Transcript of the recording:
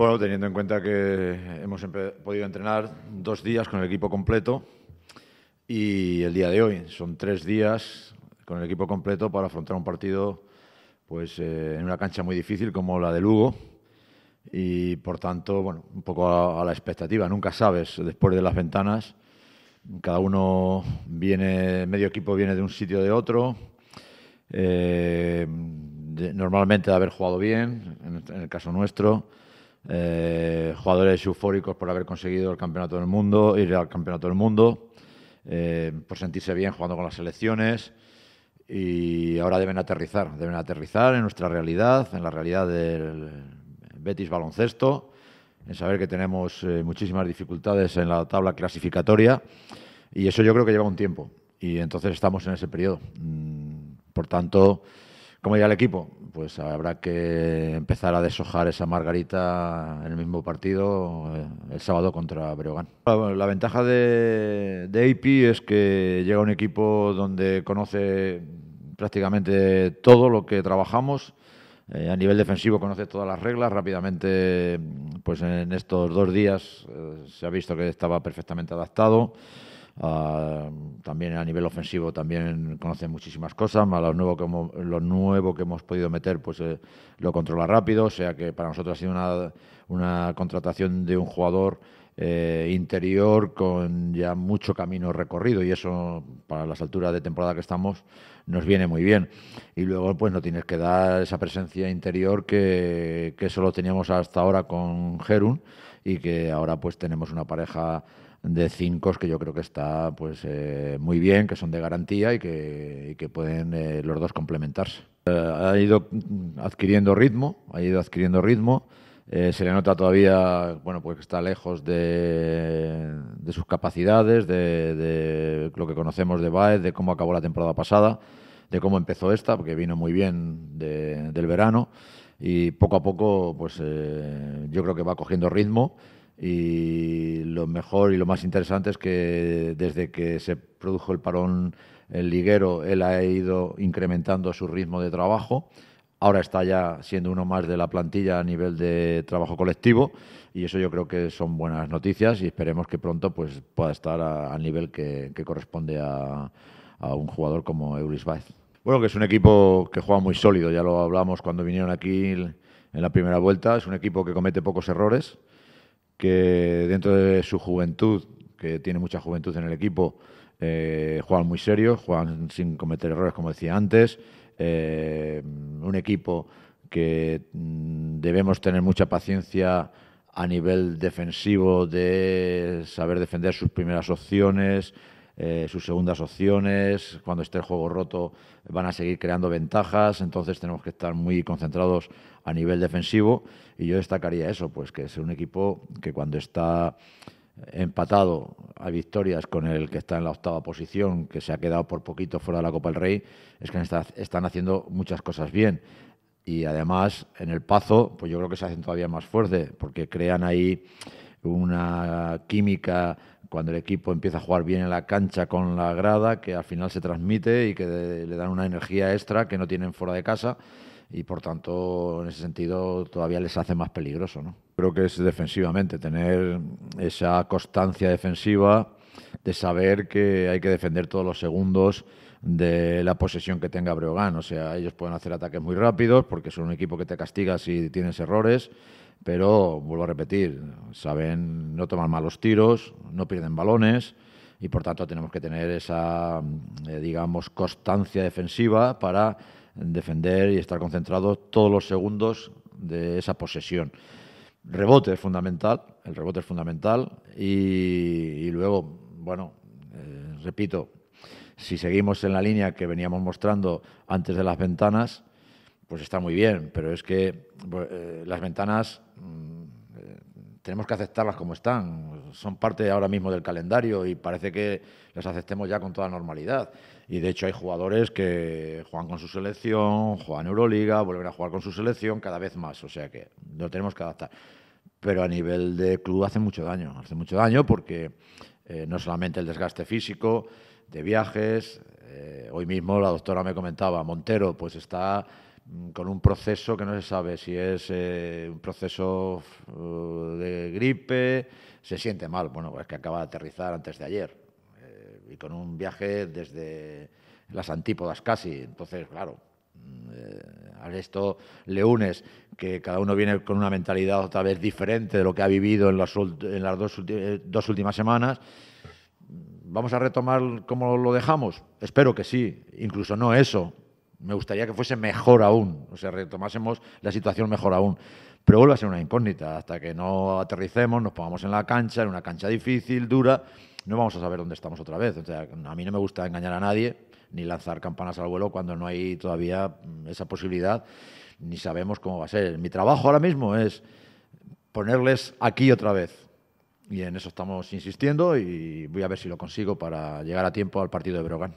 Bueno, teniendo en cuenta que hemos podido entrenar dos días con el equipo completo y el día de hoy son tres días con el equipo completo para afrontar un partido pues eh, en una cancha muy difícil como la de Lugo y por tanto, bueno, un poco a, la expectativa. Nunca sabes después de las ventanas. Cada uno viene, medio equipo viene de un sitio o de otro. Eh, normalmente de haber jugado bien, en, el caso nuestro. Eh, jugadores eufóricos por haber conseguido el campeonato del mundo, ir al campeonato del mundo, eh, por sentirse bien jugando con las selecciones. Y ahora deben aterrizar, deben aterrizar en nuestra realidad, en la realidad del Betis baloncesto, en saber que tenemos eh, muchísimas dificultades en la tabla clasificatoria. Y eso yo creo que lleva un tiempo. Y entonces estamos en ese periodo. Mm, por tanto, ¿cómo ya el equipo? Pues habrá que empezar a deshojar esa margarita en el mismo partido eh, el sábado contra Breogán. La, ventaja de, de AP es que llega un equipo donde conoce prácticamente todo lo que trabajamos. Eh, a nivel defensivo conoce todas las reglas. Rápidamente, pues en estos dos días eh, se ha visto que estaba perfectamente adaptado. Ah, también a nivel ofensivo también conoce muchísimas cosas, más lo nuevo que hemos, lo nuevo que hemos podido meter pues eh, lo controla rápido, o sea que para nosotros ha sido una, una contratación de un jugador eh, interior con ya mucho camino recorrido y eso para las alturas de temporada que estamos nos viene muy bien. Y luego pues no tienes que dar esa presencia interior que, que solo teníamos hasta ahora con Gerun y que ahora pues tenemos una pareja de cinco que yo creo que está pues eh, muy bien, que son de garantía y que, que pueden eh, los dos complementarse. Eh, ha ido adquiriendo ritmo, ha ido adquiriendo ritmo. se le nota todavía, bueno, pues que está lejos de, de sus capacidades, de, de, lo que conocemos de Baez, de cómo acabó la temporada pasada, de cómo empezó esta, porque vino muy bien del verano y poco a poco, pues yo creo que va cogiendo ritmo y lo mejor y lo más interesante es que desde que se produjo el parón el liguero, él ha ido incrementando su ritmo de trabajo. Ahora está ya siendo uno más de la plantilla a nivel de trabajo colectivo y eso yo creo que son buenas noticias y esperemos que pronto pues pueda estar al nivel que, corresponde a, un jugador como Eulis Baez. Bueno, que es un equipo que juega muy sólido, ya lo hablamos cuando vinieron aquí en la primera vuelta, es un equipo que comete pocos errores, que dentro de su juventud, que tiene mucha juventud en el equipo, eh, juegan muy serios, juegan sin cometer errores, como decía antes. Eh, un equipo que mm, debemos tener mucha paciencia a nivel defensivo de saber defender sus primeras opciones, eh, sus segundas opciones. Cuando esté el juego roto van a seguir creando ventajas, entonces tenemos que estar muy concentrados a nivel defensivo. Y yo destacaría eso, pues que es un equipo que cuando está empatado a victorias con el que está en la octava posición, que se ha quedado por poquito fuera de la Copa del Rey, es que están haciendo muchas cosas bien. Y además, en el Pazo, pues yo creo que se hacen todavía más fuerte, porque crean ahí una química cuando el equipo empieza a jugar bien en la cancha con la grada, que al final se transmite y que le dan una energía extra que no tienen fuera de casa y por tanto en ese sentido todavía les hace más peligroso. ¿no? Creo que es defensivamente, tener esa constancia defensiva de saber que hay que defender todos los segundos de la posesión que tenga Breogán. O sea, ellos pueden hacer ataques muy rápidos porque son un equipo que te castiga si tienes errores pero vuelvo a repetir, saben no tomar malos tiros, no pierden balones y por tanto tenemos que tener esa, eh, digamos, constancia defensiva para defender y estar concentrados todos los segundos de esa posesión. Rebote es fundamental, el rebote es fundamental y, luego, bueno, eh, repito, si seguimos en la línea que veníamos mostrando antes de las ventanas, pues está muy bien, pero es que pues, eh, las ventanas mm, eh, tenemos que aceptarlas como están. Son parte ahora mismo del calendario y parece que las aceptemos ya con toda normalidad. Y de hecho hay jugadores que juegan con su selección, juegan Euroliga, vuelven a jugar con su selección cada vez más. O sea que lo tenemos que adaptar. Pero a nivel de club hace mucho daño. Hace mucho daño porque eh, no solamente el desgaste físico, de viajes. hoy mismo la doctora me comentaba, Montero, pues está con un proceso que no se sabe si es eh, un proceso uh, de gripe, se siente mal. Bueno, es que acaba de aterrizar antes de ayer eh, y con un viaje desde las antípodas casi. Entonces, claro, mm, eh, a esto le unes que cada uno viene con una mentalidad otra vez diferente de lo que ha vivido en las, en las dos, dos últimas semanas. ¿Vamos a retomar como lo dejamos? Espero que sí, incluso no eso. Me gustaría que fuese mejor aún, o sea, retomásemos la situación mejor aún. Pero vuelve a ser una incógnita. Hasta que no aterricemos, nos pongamos en la cancha, en una cancha difícil, dura, no vamos a saber dónde estamos otra vez. O sea, a mí no me gusta engañar a nadie ni lanzar campanas al vuelo cuando no hay todavía esa posibilidad, ni sabemos cómo va a ser. Mi trabajo ahora mismo es ponerles aquí otra vez. Y en eso estamos insistiendo y voy a ver si lo consigo para llegar a tiempo al partido de Brogan.